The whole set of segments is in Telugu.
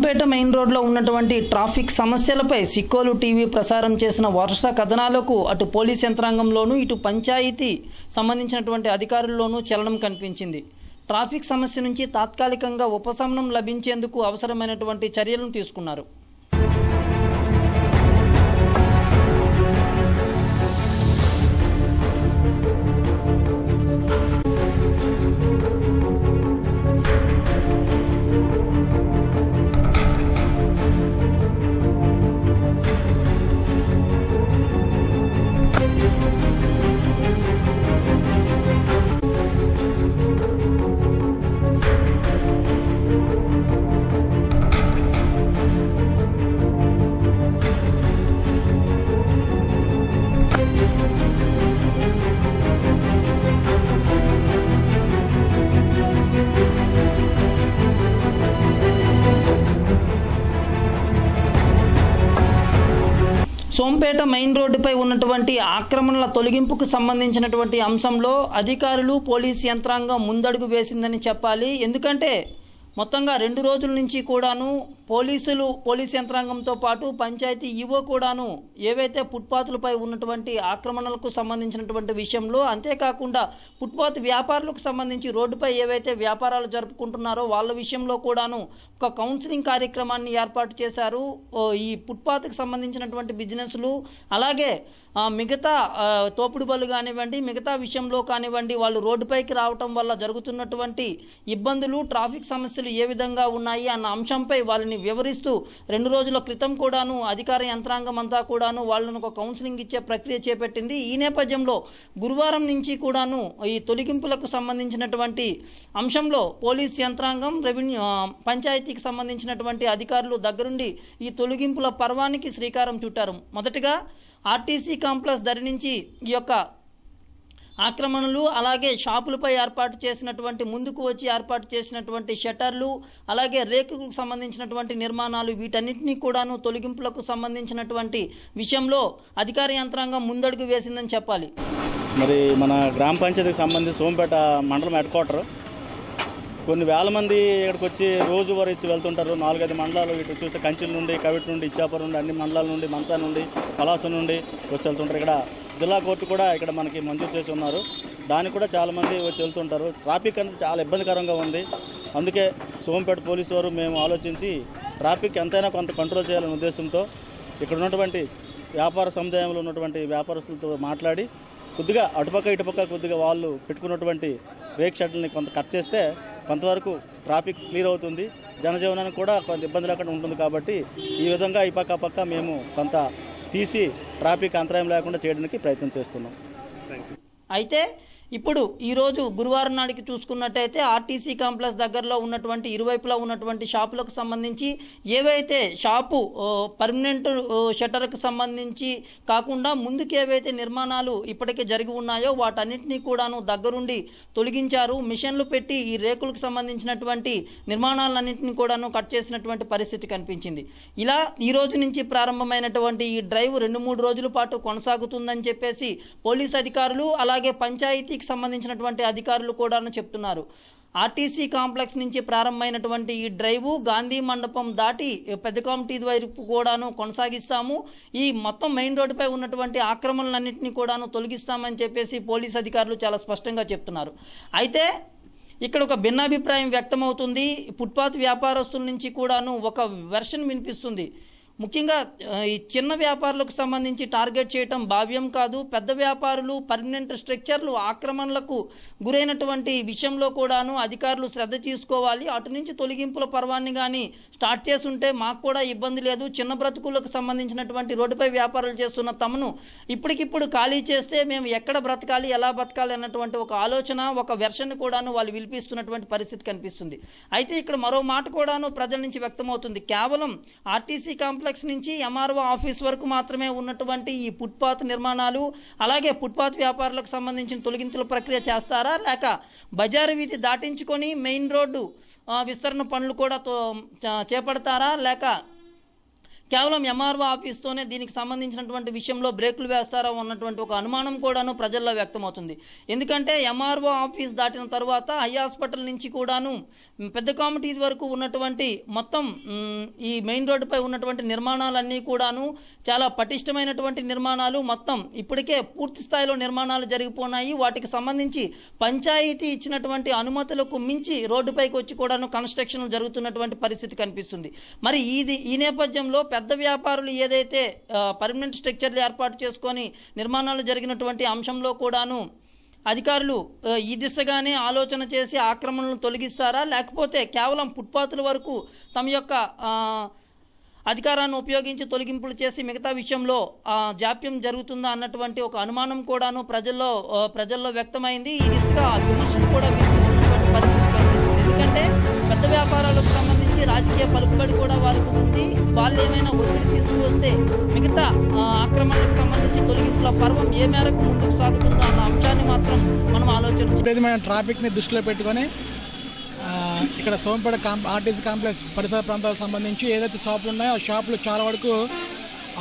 సోంపేట మెయిన్ రోడ్లో ఉన్నటువంటి ట్రాఫిక్ సమస్యలపై సిక్కోలు టీవీ ప్రసారం చేసిన వరుస కథనాలకు అటు పోలీస్ యంత్రాంగంలోనూ ఇటు పంచాయతీ సంబంధించినటువంటి అధికారుల్లోనూ చలనం కనిపించింది. ట్రాఫిక్ సమస్య నుంచి తాత్కాలికంగా ఉపశమనం లభించేందుకు అవసరమైనటువంటి చర్యలను తీసుకున్నారు. సోంపేట మెయిన్ రోడ్డుపై ఉన్నటువంటి ఆక్రమణల తొలగింపుకు సంబంధించినటువంటి అంశంలో అధికారులు పోలీస్ యంత్రాంగం ముందడుగు వేసిందని చెప్పాలి. ఎందుకంటే మొత్తంగా రెండు రోజుల నుంచి కూడాను పోలీసులు పోలీస్ యంత్రాంగంతో పాటు పంచాయతీ ఈవో కూడాను ఏవైతే ఫుట్పాత్లపై ఉన్నటువంటి ఆక్రమణలకు సంబంధించినటువంటి విషయంలో అంతేకాకుండా ఫుట్పాత్ వ్యాపారులకు సంబంధించి రోడ్డుపై ఏవైతే వ్యాపారాలు జరుపుకుంటున్నారో వాళ్ళ విషయంలో కూడాను ఒక కౌన్సిలింగ్ కార్యక్రమాన్ని ఏర్పాటు చేశారు. ఈ ఫుట్పాత్కి సంబంధించినటువంటి బిజినెస్లు అలాగే మిగతా తోపుడు బళ్ళు కానివ్వండి మిగతా విషయంలో కానివ్వండి వాళ్ళు రోడ్డుపైకి రావటం వల్ల జరుగుతున్నటువంటి ఇబ్బందులు ట్రాఫిక్ సమస్యలు ఏ విధంగా ఉన్నాయి అన్న అంశంపై వాళ్ళని వివరిస్తూ రెండు రోజుల క్రితం కూడాను అధికార యంత్రాంగం అంతా కూడాను వాళ్ళను ఒక కౌన్సిలింగ్ ఇచ్చే ప్రక్రియ చేపట్టింది. ఈ నేపథ్యంలో గురువారం నుంచి కూడాను ఈ తొలగింపులకు సంబంధించినటువంటి అంశంలో పోలీస్ యంత్రాంగం రెవెన్యూ పంచాయతీకి సంబంధించినటువంటి అధికారులు దగ్గరుండి ఈ తొలగింపుల పర్వానికి శ్రీకారం చుట్టారు. మొదటగా ఆర్టీసీ కాంప్లెక్స్ ధరి నుంచి ఈ యొక్క ఆక్రమణలు అలాగే షాపులపై ఏర్పాటు చేసినటువంటి ముందుకు వచ్చి ఏర్పాటు చేసినటువంటి షట్టర్లు అలాగే రేకులకు సంబంధించినటువంటి నిర్మాణాలు వీటన్నిటినీ కూడాను తొలగింపులకు సంబంధించినటువంటి విషయంలో అధికార యంత్రాంగం ముందడుగు వేసిందని చెప్పాలి. మరి మన గ్రామ పంచాయతీకి సంబంధించి సోంపేట మండలం హెడ్ క్వార్టర్ కొన్ని వేల మంది ఇక్కడికి వచ్చి రోజు వారు ఇచ్చి వెళ్తుంటారు. నాలుగైదు మండలాలు ఇటు చూస్తే కంచిల నుండి కవిటి నుండి ఇచ్చాపురం నుండి అన్ని మండలాల నుండి మనసా నుండి పలాస నుండి వచ్చి వెళ్తుంటారు. ఇక్కడ జిల్లా కోర్టు కూడా ఇక్కడ మనకి మంజూరు చేసి ఉన్నారు. దానికి కూడా చాలామంది వచ్చి వెళ్తుంటారు. ట్రాఫిక్ అనేది చాలా ఇబ్బందికరంగా ఉంది. అందుకే సోంపేట పోలీసు వారు మేము ఆలోచించి ట్రాఫిక్ ఎంతైనా కొంత కంట్రోల్ చేయాలనే ఉద్దేశంతో ఇక్కడ ఉన్నటువంటి వ్యాపార సముదాయంలో ఉన్నటువంటి వ్యాపారస్తులతో మాట్లాడి కొద్దిగా అటుపక్క ఇటుపక్క కొద్దిగా వాళ్ళు పెట్టుకున్నటువంటి రేక్ షెడ్లని కొంత కట్ చేస్తే కొంతవరకు ట్రాఫిక్ క్లియర్ అవుతుంది. జనజీవనానికి కూడా కొంత ఇబ్బంది లేకుండా ఉంటుంది కాబట్టి ఈ విధంగా ఈ పక్క పక్క మేము కొంత తీసి ట్రాఫిక్ అంతరాయం లేకుండా చేయడానికి ప్రయత్నం చేస్తున్నాం. అయితే ఇప్పుడు ఈరోజు గురువారం నాటికి చూసుకున్నట్టయితే ఆర్టీసీ కాంప్లెక్స్ దగ్గరలో ఉన్నటువంటి ఇరువైపులా ఉన్నటువంటి షాపులకు సంబంధించి ఏవైతే షాపు పర్మనెంట్ షట్టర్కు సంబంధించి కాకుండా ముందుకు ఏవైతే నిర్మాణాలు ఇప్పటికే జరిగి ఉన్నాయో వాటన్నిటినీ కూడాను దగ్గరుండి తొలగించారు. మిషన్లు పెట్టి ఈ రేకులకు సంబంధించినటువంటి నిర్మాణాలన్నింటినీ కూడాను కట్ చేసినటువంటి పరిస్థితి కనిపించింది. ఇలా ఈ రోజు నుంచి ప్రారంభమైనటువంటి ఈ డ్రైవ్ రెండు మూడు రోజుల పాటు కొనసాగుతుందని చెప్పేసి పోలీస్ అధికారులు అలాగే ఆర్టీసీకి సంబంధించినటువంటి అధికారులు కూడాను చెప్తున్నారు. ఆర్టీసీ కాంప్లెక్స్ నుంచి ప్రారంభమైనటువంటి ఈ డ్రైవ్ గాంధీ మండపం దాటి పెద్దకాంటీ వైపు కూడాను కొనసాగిస్తాము. ఈ మొత్తం మెయిన్ రోడ్డుపై ఉన్నటువంటి ఆక్రమణలన్నింటినీ కూడాను తొలగిస్తామని చెప్పేసి పోలీస్ అధికారులు చాలా స్పష్టంగా చెప్తున్నారు. అయితే ఇక్కడ ఒక భిన్నాభిప్రాయం వ్యక్తమవుతుంది. ఫుట్పాత్ వ్యాపారస్తుల నుంచి కూడాను ఒక వెర్షన్ వినిపిస్తుంది. ముఖ్యంగా ఈ చిన్న వ్యాపారులకు సంబంధించి టార్గెట్ చేయటం భావ్యం కాదు. పెద్ద వ్యాపారులు పర్మనెంట్ స్ట్రక్చర్లు ఆక్రమణలకు గురైనటువంటి విషయంలో కూడాను అధికారులు శ్రద్ధ తీసుకోవాలి. అటు నుంచి తొలగింపుల పర్వాన్ని కానీ స్టార్ట్ చేసుంటే మాకు కూడా ఇబ్బంది లేదు. చిన్న బ్రతుకులకు సంబంధించినటువంటి రోడ్డుపై వ్యాపారాలు చేస్తున్న తమను ఇప్పటికిప్పుడు ఖాళీ చేస్తే మేము ఎక్కడ బ్రతకాలి ఎలా బ్రతకాలి అన్నటువంటి ఒక ఆలోచన ఒక వెర్షన్ కూడాను వాళ్ళు విలిపిస్తున్నటువంటి పరిస్థితి కనిపిస్తుంది. అయితే ఇక్కడ మరో మాట కూడాను ప్రజల నుంచి వ్యక్తమవుతుంది. కేవలం ఆర్టీసీ కాంప్లెక్స్ నుంచి ఎంఆర్ఓ ఆఫీస్ వరకు మాత్రమే ఉన్నటువంటి ఈ ఫుట్పాత్ నిర్మాణాలు అలాగే ఫుట్పాత్ వ్యాపారులకు సంబంధించిన తొలగింపుల ప్రక్రియ చేస్తారా? లేక బజారు వీధి దాటించుకొని మెయిన్ రోడ్డు విస్తరణ పనులు కూడా తో- చేపడతారా? లేక కేవలం ఎంఆర్ఓ ఆఫీస్తోనే దీనికి సంబంధించినటువంటి విషయంలో బ్రేకులు వేస్తారా ఉన్నటువంటి ఒక అనుమానం కూడాను ప్రజల్లో వ్యక్తమవుతుంది. ఎందుకంటే ఎంఆర్ఓ ఆఫీస్ దాటిన తర్వాత ఐ హాస్పిటల్ నుంచి కూడాను పెద్ద కామిటీ వరకు ఉన్నటువంటి మొత్తం ఈ మెయిన్ రోడ్డుపై ఉన్నటువంటి నిర్మాణాలన్నీ కూడాను చాలా పటిష్టమైనటువంటి నిర్మాణాలు మొత్తం ఇప్పటికే పూర్తి స్థాయిలో నిర్మాణాలు జరిగిపోయినాయి వాటికి సంబంధించి పంచాయతీ ఇచ్చినటువంటి అనుమతులకు మించి రోడ్డుపైకి వచ్చి కూడాను కన్స్ట్రక్షన్ జరుగుతున్నటువంటి పరిస్థితి కనిపిస్తుంది. మరి ఇది ఈ నేపథ్యంలో పెద్ద వ్యాపారులు ఏదైతే పర్మనెంట్ స్ట్రక్చర్లు ఏర్పాటు చేసుకొని నిర్మాణాలు జరిగినటువంటి అంశంలో కూడాను అధికారులు ఈ దిశగానే ఆలోచన చేసి ఆక్రమణలను తొలగిస్తారా? లేకపోతే కేవలం ఫుట్పాత్ల వరకు తమ యొక్క అధికారాన్ని ఉపయోగించి తొలగింపులు చేసి మిగతా విషయంలో జాప్యం జరుగుతుందా అన్నటువంటి ఒక అనుమానం కూడాను ప్రజల్లో ప్రజల్లో వ్యక్తమైంది. ఈ దిశగా విమర్శలు కూడా ఉంది. వాళ్ళు ఏమైనా ఒత్తిడి తీసుకువస్తే మిగతా ఆక్రమణకు సంబంధించి తొలగింపుల పర్వం ఏ మేరకు ముందుకు సాగుతుందో అన్న అంశాన్ని మాత్రం మనం ఆలోచించాలి మనం ట్రాఫిక్ని దృష్టిలో పెట్టుకొని ఇక్కడ సోంపేట కాంప్ ఆర్టీసీ కాంప్లెక్స్ పరిసర ప్రాంతాలకు సంబంధించి ఏదైతే షాపులు ఉన్నాయో ఆ షాపులు చాలా వరకు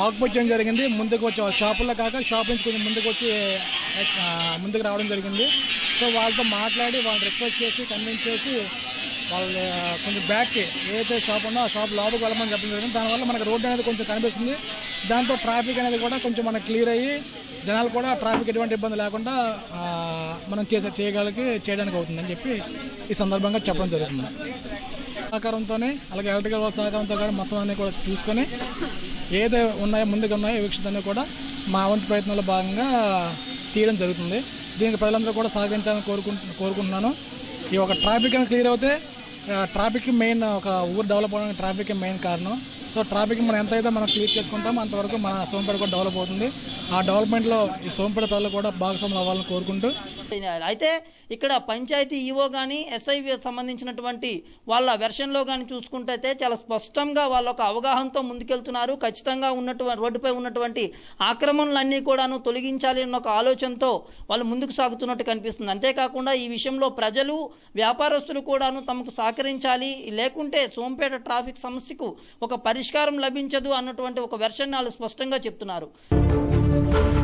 ఆక్యుపై జరిగింది. ముందుకు వచ్చి ఆ షాపుల్లో కాక షాప్ నుంచి కొంచెం ముందుకు వచ్చి ముందుకు రావడం జరిగింది. సో వాళ్ళతో మాట్లాడి వాళ్ళని రిక్వెస్ట్ చేసి కన్విన్స్ చేసి వాళ్ళ కొంచెం బ్యాక్కి ఏదైతే షాప్ ఉందో ఆ షాప్ లోపలికి వెళ్ళమని చెప్పడం జరిగింది. దానివల్ల మనకు రోడ్డు అనేది కొంచెం కనిపిస్తుంది. దాంతో ట్రాఫిక్ అనేది కూడా కొంచెం మనకు క్లియర్ అయ్యి జనాలు కూడా ట్రాఫిక్ ఎటువంటి ఇబ్బంది లేకుండా మనం చేసే చేయగలిగి చేయడానికి అవుతుందని చెప్పి ఈ సందర్భంగా చెప్పడం జరుగుతుంది. సహకారంతోనే అలాగే ఎలక్ట్రికల్ వాళ్ళ సహకారంతో కూడా మొత్తం అన్ని కూడా చూసుకొని ఏదే ఉన్నాయో ముందుకు ఉన్నాయో వీక్షితన్ని కూడా మా వంతు ప్రయత్నంలో భాగంగా తీయడం జరుగుతుంది. దీనికి ప్రజలందరూ కూడా సహకరించాలని కోరుకుంటు కోరుకుంటున్నాను. ఈ ఒక ట్రాఫిక్ అనేది క్లియర్ అవుతే ట్రాఫిక్ మెయిన్ ఒక ఊరు డెవలప్ అవడానికి ట్రాఫిక్ మెయిన్ కారణం. సో ట్రాఫిక్ మనం ఎంతైతే మనం క్లియర్ చేసుకుంటామో అంతవరకు మన సోంపేట కూడా డెవలప్ అవుతుంది. ఆ డెవలప్మెంట్లో ఈ సోంపేట ప్రజలు కూడా భాగస్వాములు అవ్వాలని కోరుకుంటూ అయితే ఇక్కడ పంచాయతీ ఈవో కానీ ఎస్ఐ సంబంధించినటువంటి వాళ్ళ వెర్షన్లో కానీ చూసుకుంటే చాలా స్పష్టంగా వాళ్ళ ఒక అవగాహనతో ముందుకెళ్తున్నారు. ఖచ్చితంగా ఉన్నటువంటి రోడ్డుపై ఉన్నటువంటి ఆక్రమణలన్నీ కూడాను తొలగించాలి అన్న ఒక ఆలోచనతో వాళ్ళు ముందుకు సాగుతున్నట్టు కనిపిస్తుంది. అంతేకాకుండా ఈ విషయంలో ప్రజలు వ్యాపారస్తులు కూడాను తమకు సహకరించాలి. లేకుంటే సోంపేట ట్రాఫిక్ సమస్యకు ఒక పరిష్కారం లభించదు అన్నటువంటి ఒక వెర్షన్ వాళ్ళు స్పష్టంగా చెప్తున్నారు. Thank you.